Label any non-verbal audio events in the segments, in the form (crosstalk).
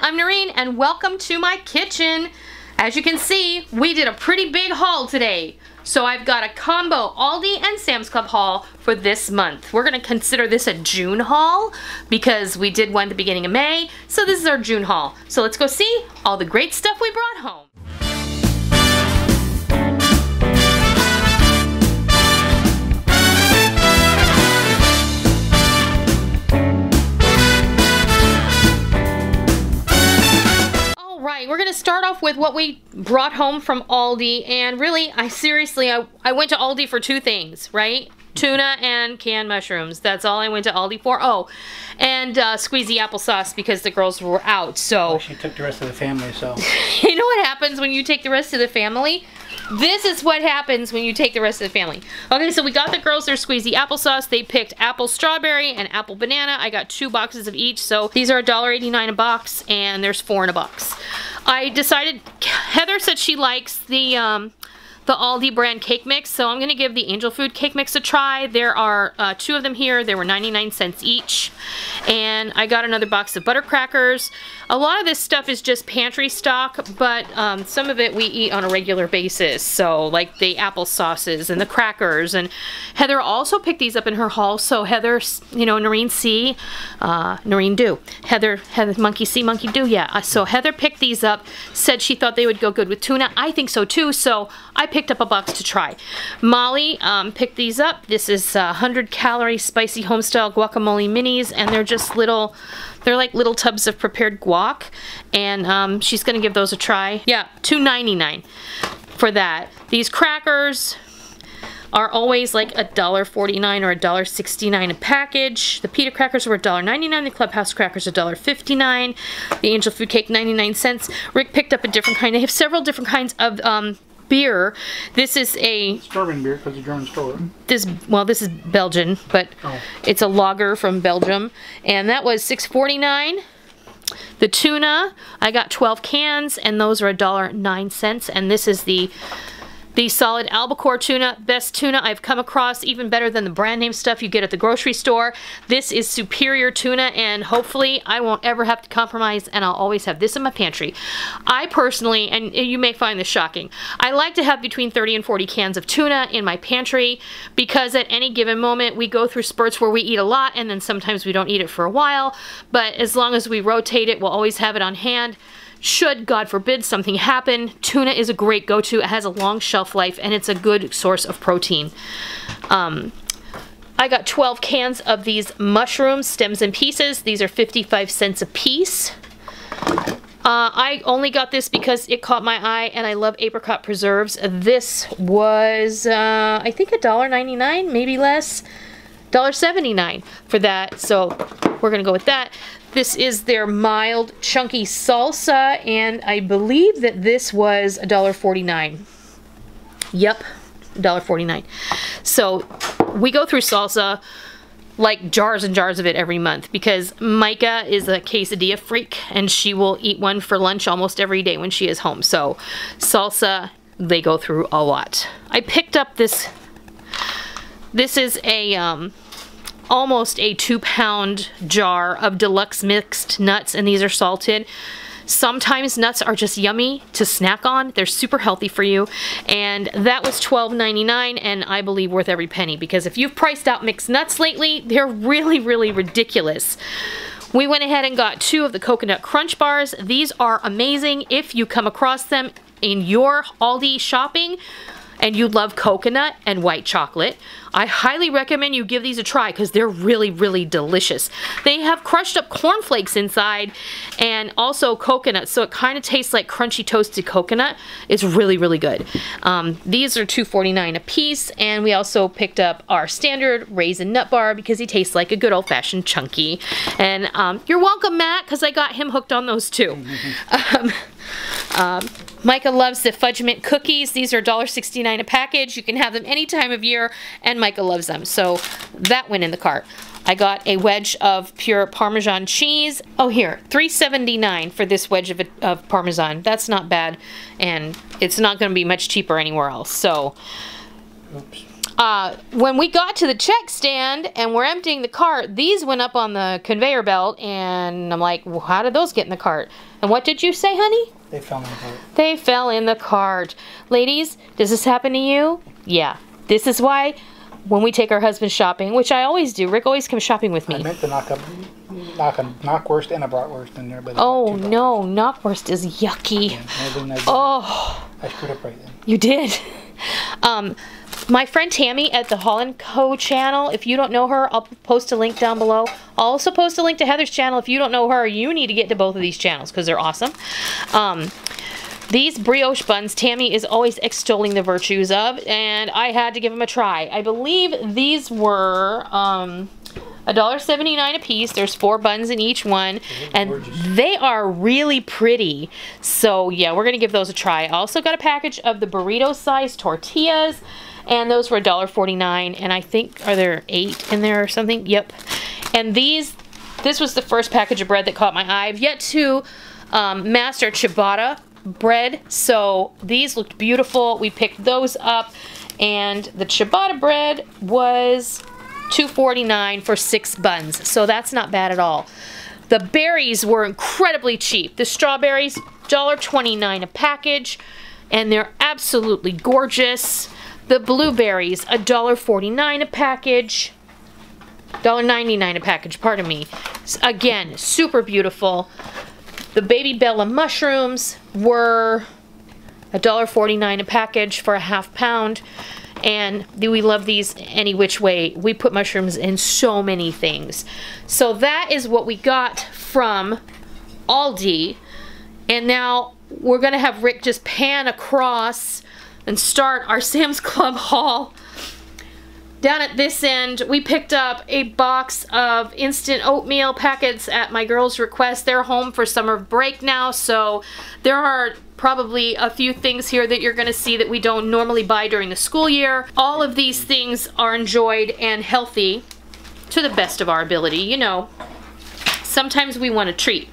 I'm Noreen and welcome to my kitchen. As you can see, we did a pretty big haul today. So I've got a combo Aldi and Sam's Club haul for this month. We're gonna consider this a June haul because we did one the beginning of May. So this is our June haul. So let's go see all the great stuff we brought home. Off with what we brought home from Aldi, and really, I seriously, I, I went to Aldi for two things, right? Tuna and canned mushrooms. That's all I went to Aldi for. Oh, and uh, squeezy applesauce because the girls were out, so. Well, she took the rest of the family, so. (laughs) you know what happens when you take the rest of the family? This is what happens when you take the rest of the family. Okay, so we got the girls their squeezy applesauce. They picked apple strawberry and apple banana. I got two boxes of each, so these are $1.89 a box, and there's four in a box. I decided, Heather said she likes the, um, the Aldi brand cake mix, so I'm going to give the Angel Food cake mix a try. There are uh, two of them here. They were 99 cents each. And I got another box of butter crackers. A lot of this stuff is just pantry stock, but um, some of it we eat on a regular basis. So like the apple sauces and the crackers. And Heather also picked these up in her haul. So Heather, you know, Noreen C, uh, Noreen do. Heather, Heather, monkey see, monkey do. Yeah. Uh, so Heather picked these up, said she thought they would go good with tuna. I think so too. So I picked up a box to try. Molly um, picked these up. This is uh, 100 calorie spicy homestyle guacamole minis and they're just little they're like little tubs of prepared guac, and um, she's gonna give those a try. Yeah, $2.99 for that. These crackers are always like a dollar forty-nine or a dollar sixty-nine a package. The pita crackers were a dollar ninety-nine. The clubhouse crackers a dollar fifty-nine. The angel food cake 99 cents. Rick picked up a different kind. They have several different kinds of um, beer. This is a It's German beer because it's a German store. this well this is Belgian, but Oh. it's a lager from Belgium, and that was six forty nine. The tuna, I got 12 cans, and those are a dollar nine cents. And this is the the solid albacore tuna, best tuna I've come across, even better than the brand name stuff you get at the grocery store. This is superior tuna, and hopefully I won't ever have to compromise, and I'll always have this in my pantry. I personally, and you may find this shocking, I like to have between 30 and 40 cans of tuna in my pantry because at any given moment we go through spurts where we eat a lot and then sometimes we don't eat it for a while, but as long as we rotate it, we'll always have it on hand should, God forbid, something happen, tuna is a great go-to. It has a long shelf life and it's a good source of protein. Um, I got 12 cans of these mushrooms, stems and pieces. These are 55 cents a piece. Uh, I only got this because it caught my eye and I love apricot preserves. This was, uh, I think $1.99, maybe less. $1.79 for that, so we're gonna go with that. This is their mild chunky salsa, and I believe that this was $1.49. Yep, $1.49. So we go through salsa like jars and jars of it every month because Micah is a quesadilla freak and she will eat one for lunch almost every day when she is home. So salsa, they go through a lot. I picked up this, this is a, um, almost a two pound jar of deluxe mixed nuts and these are salted. Sometimes nuts are just yummy to snack on. They're super healthy for you. And that was $12.99 and I believe worth every penny because if you've priced out mixed nuts lately, they're really, really ridiculous. We went ahead and got two of the coconut crunch bars. These are amazing if you come across them in your Aldi shopping and you love coconut and white chocolate, I highly recommend you give these a try because they're really, really delicious. They have crushed up cornflakes inside and also coconut, so it kind of tastes like crunchy toasted coconut. It's really, really good. Um, these are $2.49 a piece, and we also picked up our standard raisin nut bar because he tastes like a good old-fashioned chunky. And um, you're welcome, Matt, because I got him hooked on those too. (laughs) um, um, Micah loves the Fudge Mint cookies. These are $1.69 a package. You can have them any time of year, and Micah loves them. So that went in the cart. I got a wedge of pure Parmesan cheese. Oh, here, $3.79 for this wedge of, of Parmesan. That's not bad, and it's not going to be much cheaper anywhere else. So uh, when we got to the check stand and we're emptying the cart, these went up on the conveyor belt, and I'm like, well, how did those get in the cart? And what did you say, honey? They fell in the cart. They fell in the cart. Ladies, does this happen to you? Yeah. This is why when we take our husbands shopping, which I always do, Rick always comes shopping with me. I meant to knock a knock a knockwurst and a bratwurst in there, but Oh no, knockwurst is yucky. Yeah, maybe I, Oh. I screwed up right then. You did. (laughs) Um, my friend Tammy at the Haul and Co. channel, if you don't know her, I'll post a link down below. I'll also post a link to Heather's channel. If you don't know her, you need to get to both of these channels because they're awesome. Um, these brioche buns, Tammy is always extolling the virtues of, and I had to give them a try. I believe these were um, $1.79 a piece. There's four buns in each one, and they are really pretty. So yeah, we're gonna give those a try. I also got a package of the burrito-sized tortillas, and those were $1.49. And I think are there eight in there or something? Yep. And these, this was the first package of bread that caught my eye. I've yet to um, master ciabatta bread, so these looked beautiful. We picked those up, and the ciabatta bread was $2.49 for six buns, so that's not bad at all. The berries were incredibly cheap. The strawberries, $1.29 a package, and they're absolutely gorgeous. The blueberries, $1.49 a package. $1.99 a package, pardon me. Again, super beautiful. The baby Bella mushrooms were $1.49 a package for a half pound. And we love these any which way? We put mushrooms in so many things. So that is what we got from Aldi. And now we're going to have Rick just pan across and start our Sam's Club (laughs) haul. Down at this end, we picked up a box of instant oatmeal packets at my girls' request. They're home for summer break now, so there are probably a few things here that you're going to see that we don't normally buy during the school year. All of these things are enjoyed and healthy to the best of our ability. You know, sometimes we want a treat.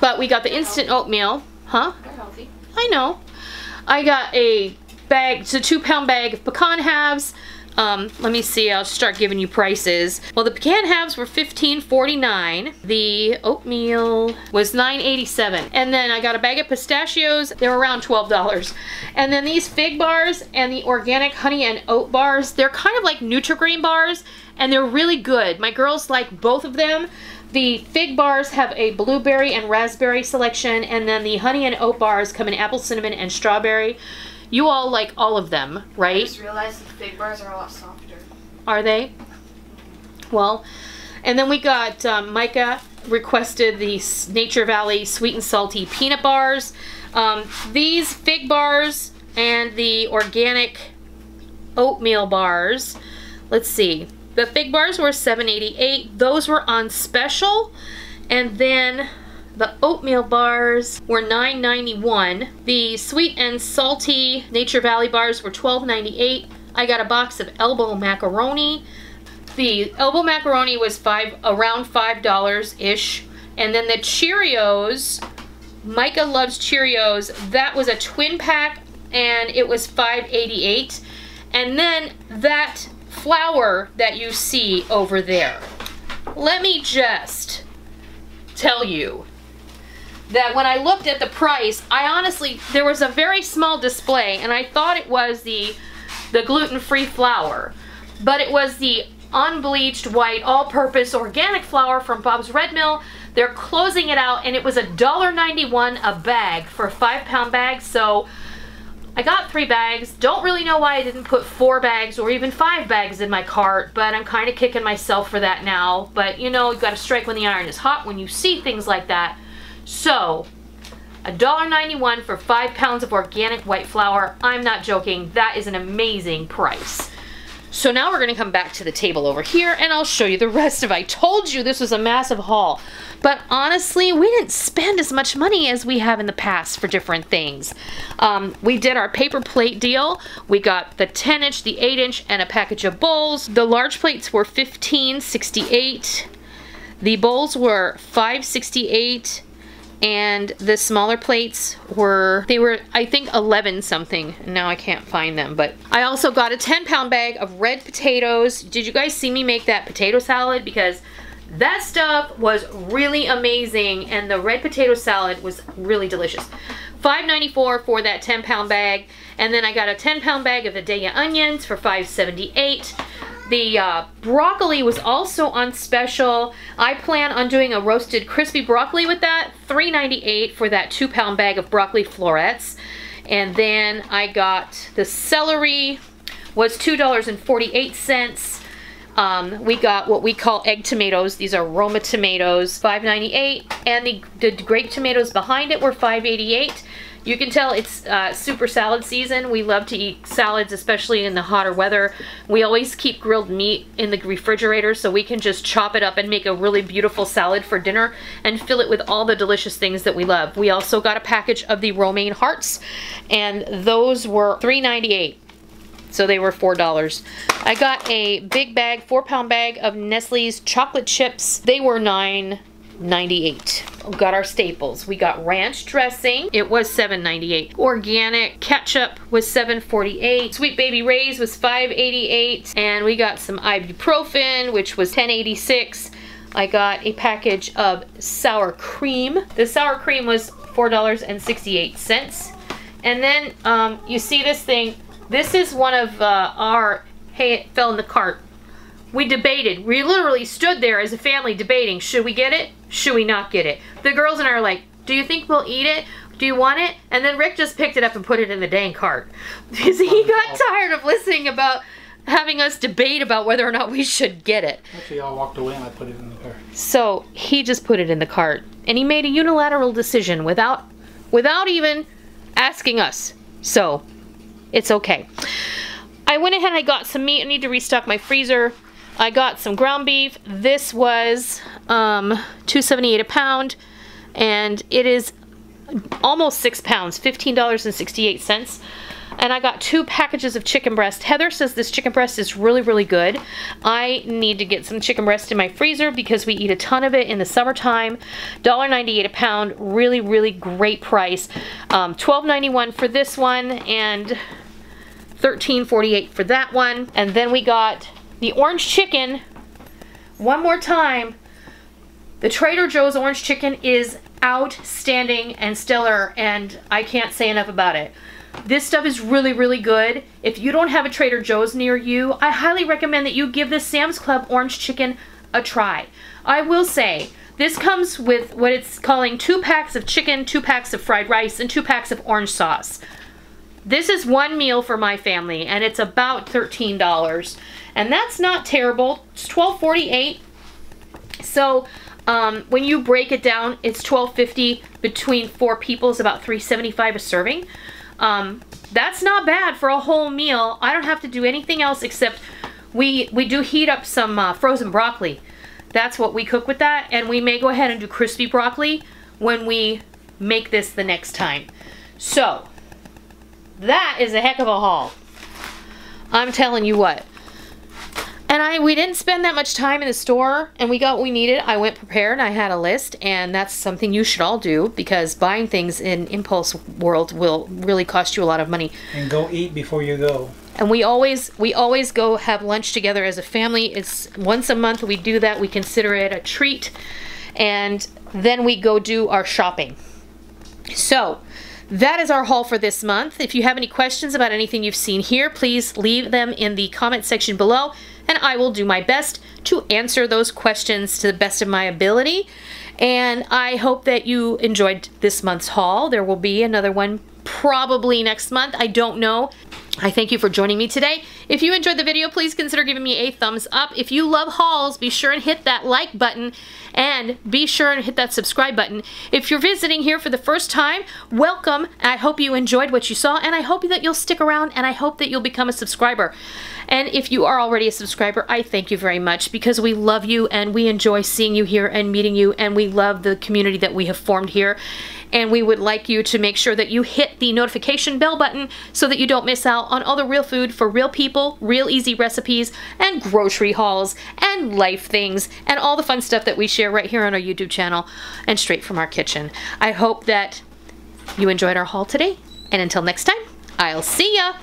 But we got the instant oatmeal. Huh? They're healthy. I know. I got a bag, it's a two pound bag of pecan halves. Um, let me see, I'll start giving you prices. Well, the pecan halves were $15.49. The oatmeal was $9.87. And then I got a bag of pistachios. They were around $12. And then these fig bars and the organic honey and oat bars, they're kind of like Nutri-Grain bars and they're really good. My girls like both of them. The fig bars have a blueberry and raspberry selection, and then the honey and oat bars come in apple, cinnamon, and strawberry. You all like all of them, right? I just realized the fig bars are a lot softer. Are they? Well, and then we got um, Micah requested the Nature Valley sweet and salty peanut bars. Um, these fig bars and the organic oatmeal bars. Let's see. The fig bars were $7.88. Those were on special. And then the oatmeal bars were $9.91. The sweet and salty Nature Valley bars were $12.98. I got a box of elbow macaroni. The elbow macaroni was five around five dollars ish, and then the Cheerios. Micah loves Cheerios. That was a twin pack, and it was five eighty eight. And then that flour that you see over there. Let me just tell you that when I looked at the price, I honestly there was a very small display, and I thought it was the the gluten-free flour, but it was the unbleached white all-purpose organic flour from Bob's Red Mill. They're closing it out, and it was a $1.91 a bag for a five-pound bag. So I got three bags. Don't really know why I didn't put four bags or even five bags in my cart, but I'm kind of kicking myself for that now. But you know, you got to strike when the iron is hot when you see things like that. So, $1.91 for five pounds of organic white flour. I'm not joking. That is an amazing price. So now we're going to come back to the table over here and I'll show you the rest of it. I told you this was a massive haul. But honestly, we didn't spend as much money as we have in the past for different things. Um, we did our paper plate deal. We got the 10 inch, the 8 inch, and a package of bowls. The large plates were $15.68. The bowls were $5.68 and the smaller plates were they were I think 11 something. Now I can't find them but I also got a 10 pound bag of red potatoes. Did you guys see me make that potato salad? Because that stuff was really amazing and the red potato salad was really delicious. $5.94 for that 10 pound bag and then I got a 10 pound bag of Vidalia onions for $5.78 the uh, broccoli was also on special. I plan on doing a roasted crispy broccoli with that. $3.98 for that two pound bag of broccoli florets. And then I got the celery was $2.48. Um, we got what we call egg tomatoes. These are Roma tomatoes, $5.98. And the, the grape tomatoes behind it were $5.88. You can tell it's uh, super salad season. We love to eat salads, especially in the hotter weather. We always keep grilled meat in the refrigerator so we can just chop it up and make a really beautiful salad for dinner and fill it with all the delicious things that we love. We also got a package of the romaine hearts and those were $3.98. So they were $4. I got a big bag, four pound bag of Nestle's chocolate chips. They were nine 98 got our staples. We got ranch dressing. It was 7.98 organic ketchup was 7.48 sweet baby ray's was 5.88 and we got some ibuprofen which was 10.86 I got a package of sour cream. The sour cream was $4.68 and then um, you see this thing? This is one of uh, our hey it fell in the cart we debated. We literally stood there as a family debating, should we get it? Should we not get it? The girls and I are like, do you think we'll eat it? Do you want it? And then Rick just picked it up and put it in the dang cart. (laughs) Because he got tired of listening about having us debate about whether or not we should get it. Actually, I walked away and I put it in the car. So he just put it in the cart. And he made a unilateral decision without without even asking us. So it's okay. I went ahead and I got some meat. I need to restock my freezer. I got some ground beef. This was um, 278 a pound, and it is almost six pounds, $15.68. And I got two packages of chicken breast. Heather says this chicken breast is really, really good. I need to get some chicken breast in my freezer because we eat a ton of it in the summertime. $1.98 a pound, really, really great price. Um, $12.91 for this one and $13.48 for that one. And then we got the orange chicken, one more time, the Trader Joe's orange chicken is outstanding and stellar and I can't say enough about it. This stuff is really, really good. If you don't have a Trader Joe's near you, I highly recommend that you give this Sam's Club orange chicken a try. I will say, this comes with what it's calling two packs of chicken, two packs of fried rice, and two packs of orange sauce. This is one meal for my family, and it's about $13. And that's not terrible. It's $12.48. So um, when you break it down, it's $12.50 between four people is about $3.75 a serving. Um, that's not bad for a whole meal. I don't have to do anything else except we, we do heat up some uh, frozen broccoli. That's what we cook with that. And we may go ahead and do crispy broccoli when we make this the next time. So, that is a heck of a haul. I'm telling you what. And I we didn't spend that much time in the store and we got what we needed. I went prepared. I had a list and that's something you should all do because buying things in impulse world will really cost you a lot of money. And go eat before you go. And we always we always go have lunch together as a family. It's once a month we do that. We consider it a treat. And then we go do our shopping. So, that is our haul for this month. If you have any questions about anything you've seen here, please leave them in the comment section below and I will do my best to answer those questions to the best of my ability. And I hope that you enjoyed this month's haul. There will be another one probably next month. I don't know. I thank you for joining me today. If you enjoyed the video, please consider giving me a thumbs up. If you love hauls, be sure and hit that like button and be sure and hit that subscribe button. If you're visiting here for the first time, welcome. I hope you enjoyed what you saw and I hope that you'll stick around and I hope that you'll become a subscriber. And if you are already a subscriber, I thank you very much because we love you and we enjoy seeing you here and meeting you and we love the community that we have formed here. And we would like you to make sure that you hit the notification bell button so that you don't miss out on all the real food for real people, real easy recipes, and grocery hauls, and life things, and all the fun stuff that we share right here on our YouTube channel and straight from our kitchen. I hope that you enjoyed our haul today, and until next time, I'll see ya!